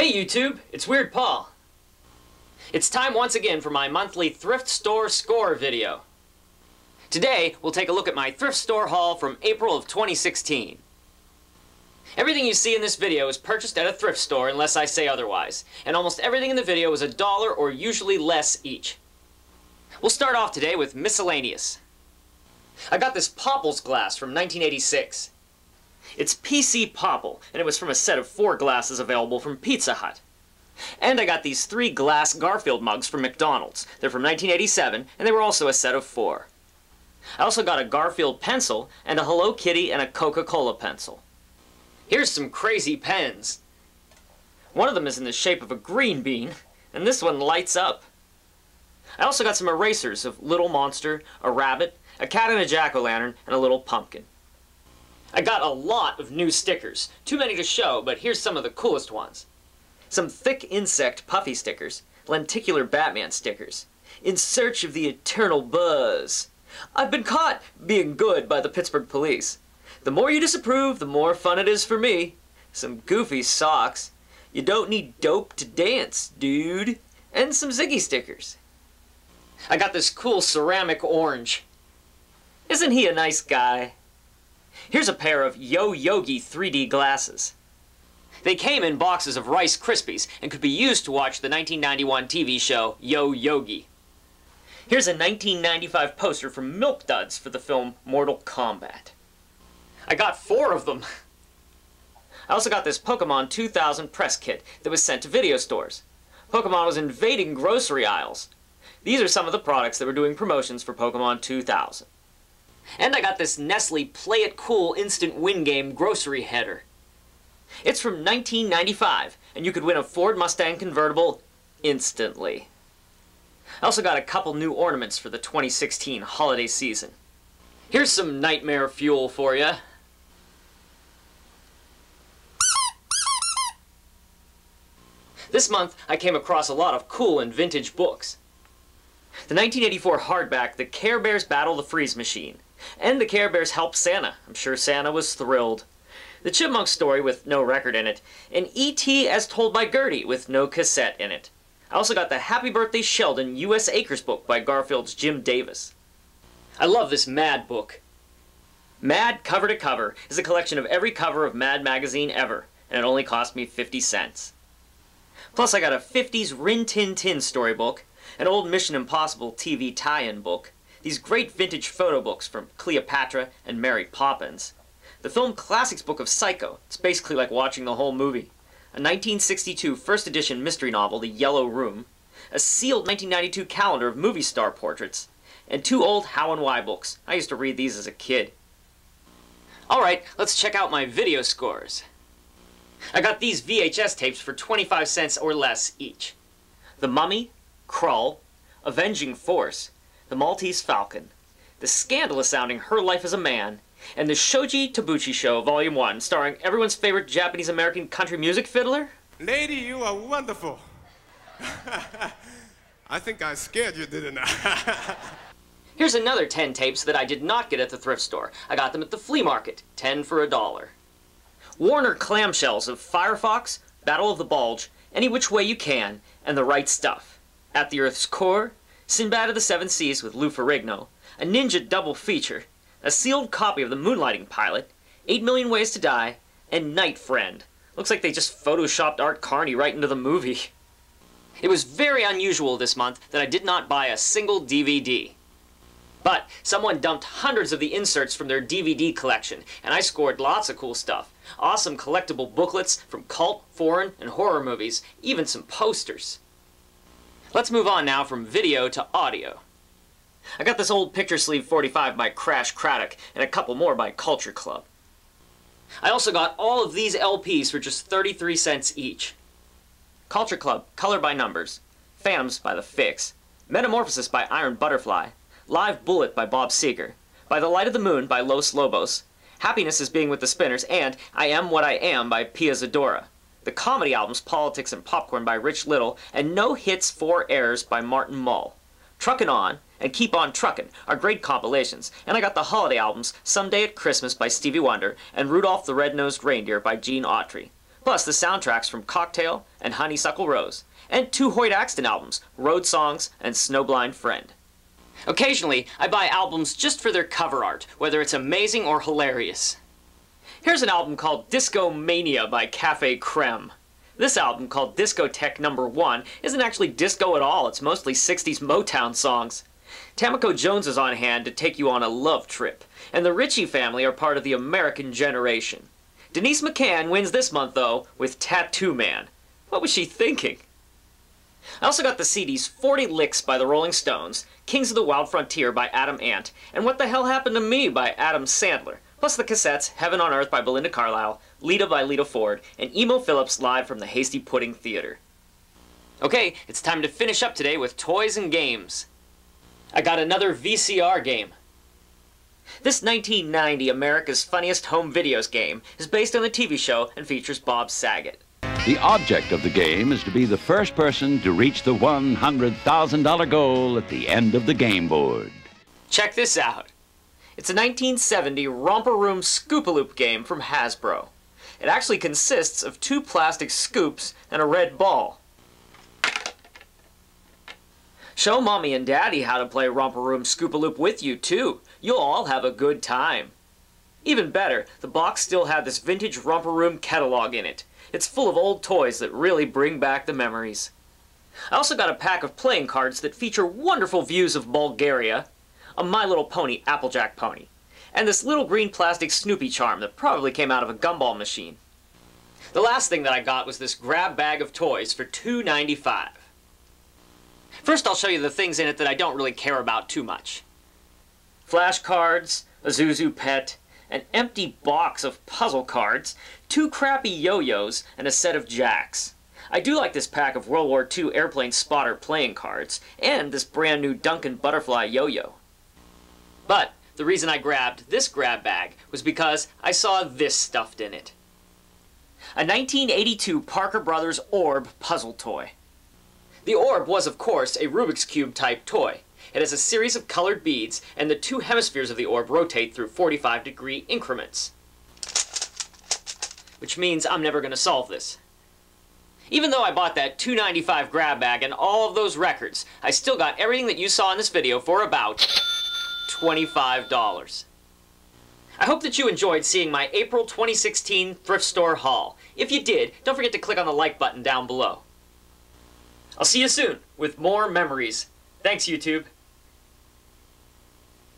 Hey YouTube, it's Weird Paul. It's time once again for my monthly thrift store score video. Today, we'll take a look at my thrift store haul from April of 2016. Everything you see in this video is purchased at a thrift store unless I say otherwise, and almost everything in the video is a dollar or usually less each. We'll start off today with miscellaneous. I got this Popples glass from 1986. It's PC Popple, and it was from a set of four glasses available from Pizza Hut. And I got these three glass Garfield mugs from McDonald's. They're from 1987, and they were also a set of four. I also got a Garfield pencil, and a Hello Kitty and a Coca-Cola pencil. Here's some crazy pens. One of them is in the shape of a green bean, and this one lights up. I also got some erasers of Little Monster, a rabbit, a cat and a jack-o'-lantern, and a little pumpkin. I got a lot of new stickers. Too many to show, but here's some of the coolest ones. Some thick insect puffy stickers, lenticular Batman stickers. In search of the eternal buzz. I've been caught being good by the Pittsburgh police. The more you disapprove, the more fun it is for me. Some goofy socks. You don't need dope to dance, dude. And some Ziggy stickers. I got this cool ceramic orange. Isn't he a nice guy? Here's a pair of Yo Yogi 3D glasses. They came in boxes of Rice Krispies and could be used to watch the 1991 TV show Yo Yogi. Here's a 1995 poster from Milk Duds for the film Mortal Kombat. I got four of them. I also got this Pokemon 2000 press kit that was sent to video stores. Pokemon was invading grocery aisles. These are some of the products that were doing promotions for Pokemon 2000. And I got this Nestle Play It Cool Instant Win Game grocery header. It's from 1995, and you could win a Ford Mustang convertible instantly. I also got a couple new ornaments for the 2016 holiday season. Here's some nightmare fuel for you. This month, I came across a lot of cool and vintage books. The 1984 hardback, The Care Bears Battle the Freeze Machine, and the Care Bears Help Santa. I'm sure Santa was thrilled. The Chipmunk story with no record in it, and E.T. as told by Gertie with no cassette in it. I also got the Happy Birthday Sheldon U.S. Acres book by Garfield's Jim Davis. I love this Mad book. Mad Cover to Cover is a collection of every cover of Mad magazine ever, and it only cost me 50 cents. Plus I got a 50s Rin Tin Tin storybook, an old Mission Impossible TV tie-in book, these great vintage photo books from Cleopatra and Mary Poppins, the film Classics book of Psycho, it's basically like watching the whole movie, a 1962 first edition mystery novel, The Yellow Room, a sealed 1992 calendar of movie star portraits, and two old How and Why books. I used to read these as a kid. Alright, let's check out my video scores. I got these VHS tapes for 25 cents or less each. The Mummy, Krull, Avenging Force, The Maltese Falcon, the scandalous sounding Her Life as a Man, and the Shoji Tabuchi Show Volume 1, starring everyone's favorite Japanese-American country music fiddler? Lady, you are wonderful. I think I scared you, didn't I? Here's another 10 tapes that I did not get at the thrift store. I got them at the flea market, 10 for a dollar. Warner clamshells of Firefox, Battle of the Bulge, Any Which Way You Can, and The Right Stuff. At the Earth's Core, Sinbad of the Seven Seas with Lou Ferrigno, a Ninja double feature, a sealed copy of The Moonlighting Pilot, 8 Million Ways to Die, and Night Friend. Looks like they just photoshopped Art Carney right into the movie. It was very unusual this month that I did not buy a single DVD. But someone dumped hundreds of the inserts from their DVD collection, and I scored lots of cool stuff. Awesome collectible booklets from cult, foreign, and horror movies, even some posters. Let's move on now from video to audio. I got this old picture sleeve 45 by Crash Craddock and a couple more by Culture Club. I also got all of these LPs for just 33 cents each. Culture Club, Color by Numbers, Phantoms by The Fixx, Metamorphosis by Iron Butterfly, Live Bullet by Bob Seger, By the Light of the Moon by Los Lobos, Happiness is Being with the Spinners, and I Am What I Am by Pia Zadora the comedy albums Politics and Popcorn by Rich Little, and No Hits, Four Errors by Martin Mull. Truckin' On and Keep On Truckin' are great compilations, and I got the holiday albums Someday at Christmas by Stevie Wonder and Rudolph the Red-Nosed Reindeer by Gene Autry. Plus plus the soundtracks from Cocktail and Honeysuckle Rose, and two Hoyt Axton albums, Road Songs and Snowblind Friend. Occasionally, I buy albums just for their cover art, whether it's amazing or hilarious. Here's an album called Disco Mania by Cafe Creme. This album, called Discotheque Number 1, isn't actually disco at all, it's mostly 60s Motown songs. Tamiko Jones is on hand to take you on a love trip, and the Ritchie family are part of the American generation. Denise McCann wins this month, though, with Tattoo Man. What was she thinking? I also got the CDs 40 Licks by the Rolling Stones, Kings of the Wild Frontier by Adam Ant, and What the Hell Happened to Me by Adam Sandler, plus the cassettes Heaven on Earth by Belinda Carlisle, Lita by Lita Ford, and Emo Philips live from the Hasty Pudding Theater. Okay, it's time to finish up today with toys and games. I got another VCR game. This 1990 America's Funniest Home Videos game is based on the TV show and features Bob Saget. The object of the game is to be the first person to reach the $100,000 goal at the end of the game board. Check this out. It's a 1970 Romper Room Scoopaloop game from Hasbro. It actually consists of two plastic scoops and a red ball. Show mommy and daddy how to play Romper Room Scoopaloop with you too. You'll all have a good time. Even better, the box still had this vintage Romper Room catalog in it. It's full of old toys that really bring back the memories. I also got a pack of playing cards that feature wonderful views of Bulgaria, a My Little Pony Applejack pony, and this little green plastic Snoopy charm that probably came out of a gumball machine. The last thing that I got was this grab bag of toys for $2.95. First I'll show you the things in it that I don't really care about too much. Flashcards, a Zhu Zhu pet, an empty box of puzzle cards, two crappy yo-yos, and a set of jacks. I do like this pack of World War II airplane spotter playing cards, and this brand new Duncan Butterfly yo-yo. But the reason I grabbed this grab bag was because I saw this stuffed in it. A 1982 Parker Brothers Orb puzzle toy. The orb was, of course, a Rubik's Cube type toy. It has a series of colored beads, and the two hemispheres of the orb rotate through 45 degree increments. Which means I'm never going to solve this. Even though I bought that $2.95 grab bag and all of those records, I still got everything that you saw in this video for about $25. I hope that you enjoyed seeing my April 2016 thrift store haul. If you did, don't forget to click on the like button down below. I'll see you soon with more memories. Thanks, YouTube.